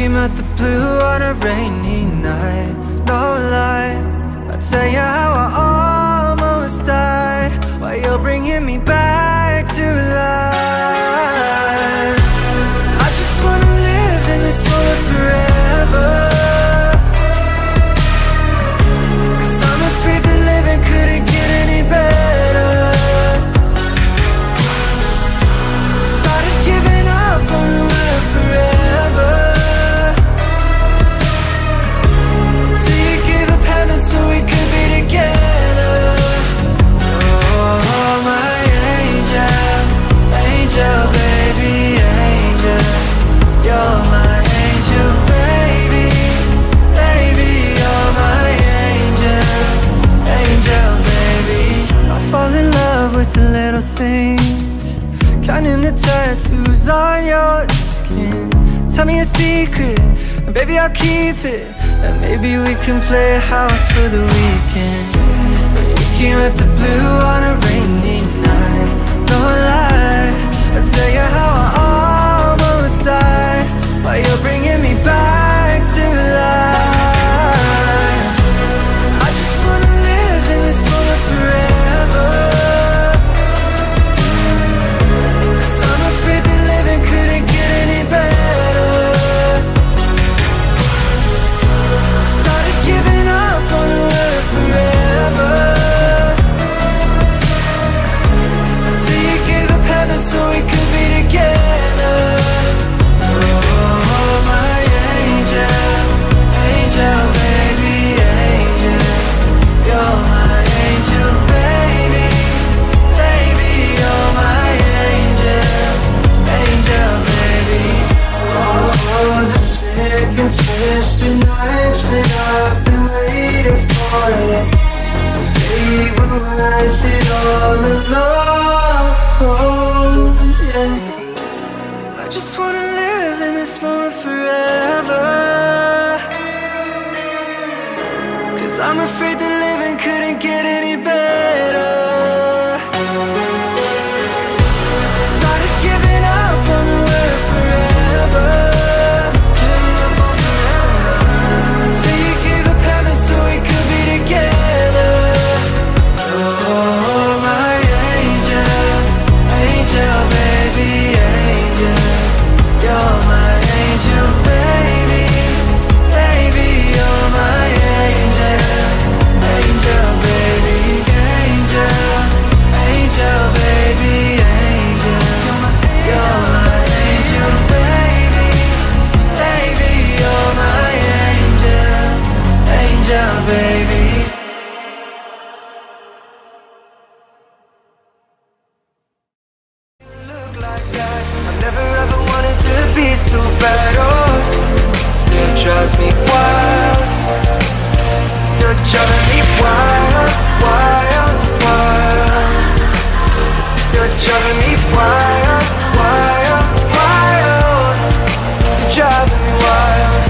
came out the blue on a rainy night. No lie, Counting the tattoos on your skin. Tell me a secret, baby I'll keep it. And maybe we can play house for the weekend. Came at the blue on a rainy night. No lie, I'll tell you how Will it all alone. I just wanna live in this moment forever. Cause I'm afraid that living couldn't get any better. Bad. Oh, drives me wild. You're driving me wild, wild, wild. You're driving me wild, wild, wild. You're driving me wild.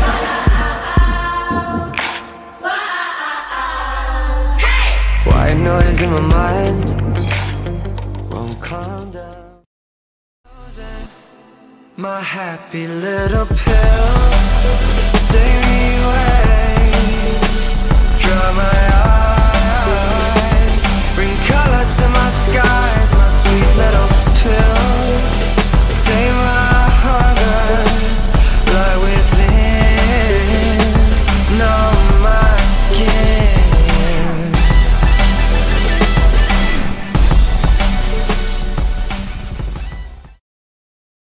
White noise in my mind My happy little pill